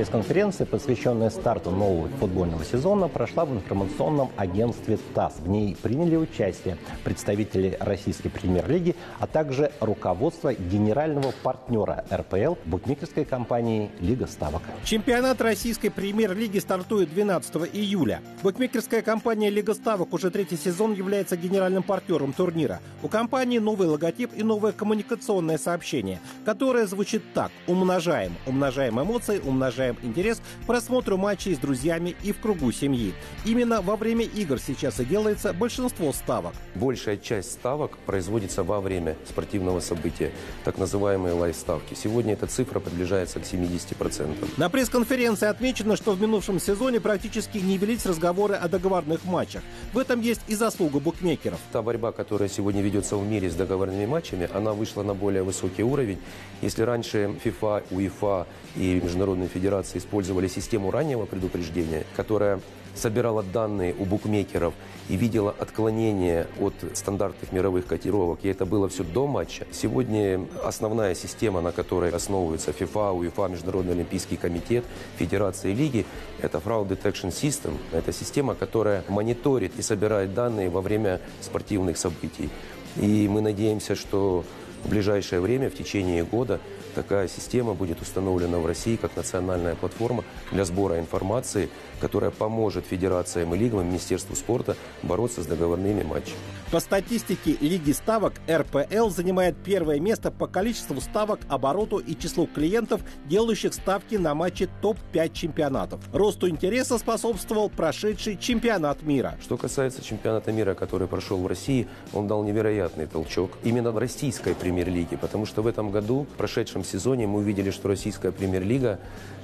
Пресс-конференция, посвященная старту нового футбольного сезона, прошла в информационном агентстве ТАСС. В ней приняли участие представители российской премьер-лиги, а также руководство генерального партнера РПЛ букмекерской компании «Лига ставок». Чемпионат российской премьер-лиги стартует 12 июля. Букмекерская компания «Лига ставок» уже третий сезон является генеральным партнером турнира. У компании новый логотип и новое коммуникационное сообщение, которое звучит так. Умножаем. Умножаем эмоции, умножаем интерес к просмотру матчей с друзьями и в кругу семьи. Именно во время игр сейчас и делается большинство ставок. Большая часть ставок производится во время спортивного события, так называемые лайв-ставки. Сегодня эта цифра приближается к 70%. На пресс-конференции отмечено, что в минувшем сезоне практически не велись разговоры о договорных матчах. В этом есть и заслуга букмекеров. Та борьба, которая сегодня ведется в мире с договорными матчами, она вышла на более высокий уровень. Если раньше FIFA, УЕФА и Международные федерации использовали систему раннего предупреждения, которая собирала данные у букмекеров и видела отклонения от стандартных мировых котировок, и это было все до матча. Сегодня основная система, на которой основывается FIFA, УЕФА, Международный Олимпийский комитет, Федерация лиги, это Fraud Detection System. Это система, которая мониторит и собирает данные во время спортивных событий. И мы надеемся, что в ближайшее время, в течение года, такая система будет установлена в России как национальная платформа для сбора информации, которая поможет федерациям и лигам, Министерству спорта бороться с договорными матчами. По статистике Лиги ставок РПЛ занимает первое место по количеству ставок, обороту и числу клиентов, делающих ставки на матчи топ-5 чемпионатов. Росту интереса способствовал прошедший чемпионат мира. Что касается чемпионата мира, который прошел в России, он дал невероятный толчок именно в российской премьер-лиге, потому что в этом году, в прошедшем сезоне, мы увидели, что российская премьер-лига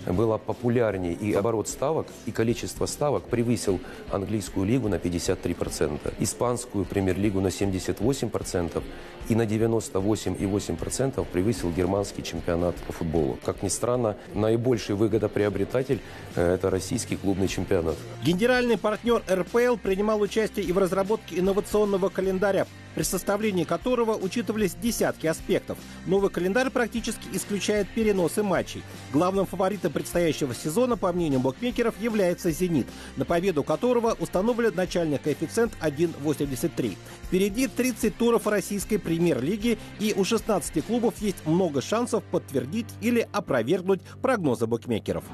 была популярнее, и оборот ставок, и количество ставок превысил английскую лигу на 53%, испанскую премьер-лигу на 78% и на 98,8% превысил германский чемпионат по футболу. Как ни странно, наибольший выгодоприобретатель э, – это российский клубный чемпионат. Генеральный партнер РПЛ принимал участие и в разработке инновационного календаря, при составлении которого учитывались десятки аспектов. Новый календарь практически исключает переносы матчей. Главным фаворитом предстоящего сезона, по мнению букмекеров, является «Зенит», на победу которого установлен начальный коэффициент 1,83. Впереди 30 туров российской премьер-лиги, и у 16 клубов есть много шансов подтвердить или опровергнуть прогнозы букмекеров.